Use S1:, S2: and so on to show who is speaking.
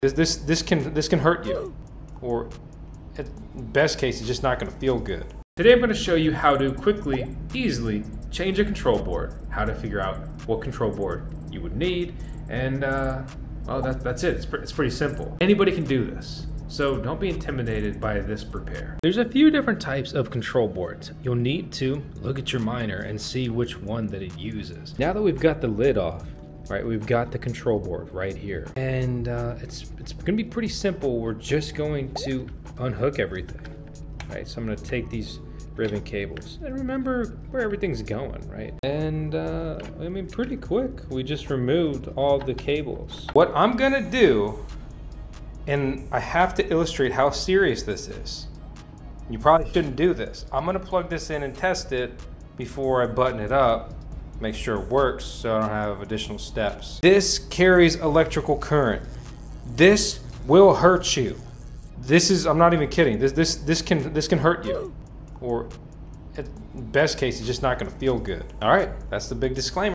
S1: This this this can this can hurt you, or at best case, it's just not going to feel good. Today I'm going to show you how to quickly, easily change a control board, how to figure out what control board you would need, and uh, well, that, that's it. It's, pre- it's pretty simple. Anybody can do this. So don't be intimidated by this repair. There's a few different types of control boards. You'll need to look at your miner and see which one that it uses. Now that we've got the lid off, right, we've got the control board right here. And uh, it's, it's gonna be pretty simple. We're just going to unhook everything. Right, so I'm gonna take these ribbon cables and remember where everything's going, right? And uh, I mean, pretty quick, we just removed all the cables. What I'm gonna do, and I have to illustrate how serious this is. You probably shouldn't do this. I'm gonna plug this in and test it before I button it up, make sure it works so I don't have additional steps. This carries electrical current. This will hurt you. This is, I'm not even kidding. This, this, this can, this can hurt you. Or at best case, it's just not gonna feel good. All right, that's the big disclaimer.